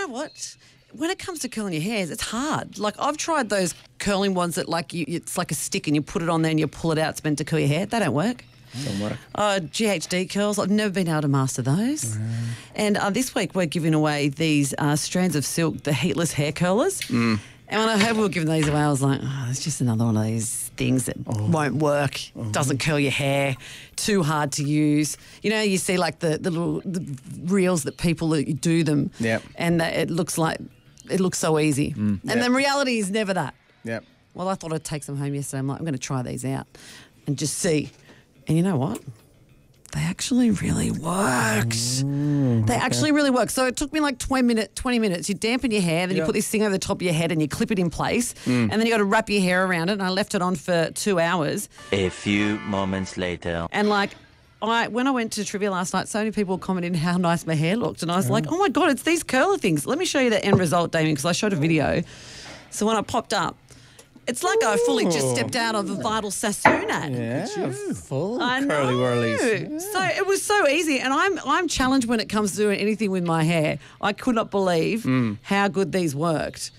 know what? When it comes to curling your hairs, it's hard. Like I've tried those curling ones that like you, it's like a stick and you put it on there and you pull it out. It's meant to curl your hair. They don't work. Don't work. Uh, GHD curls, I've never been able to master those. And uh, this week we're giving away these uh, strands of silk, the heatless hair curlers. And when I heard we were giving these away, I was like, oh, it's just another one of these things that oh. won't work, mm-hmm. doesn't curl your hair, too hard to use. You know, you see like the, the little the reels that people do them, Yep. and that it looks like it looks so easy. Mm. And Yep. the reality is never that. Yep. Well, I thought I'd take some home yesterday. I'm like, I'm going to try these out and just see. And you know what? They actually really worked. Mm, they actually really work. So it took me like 20 minutes. 20 minutes. You dampen your hair, then you put this thing over the top of your head and you clip it in place. Mm. And then you got to wrap your hair around it. And I left it on for two hours. A few moments later. And like, I when I went to trivia last night, so many people commented how nice my hair looked, and I was like, "Oh my god, it's these curler things." Let me show you the end result, Damien, because I showed a video. So when I popped up, it's like I fully just stepped out of a Vidal Sassoon ad. Yeah. Full I curly know. whirlies. So it was so easy, and I'm I'm challenged when it comes to doing anything with my hair. I could not believe mm. how good these worked.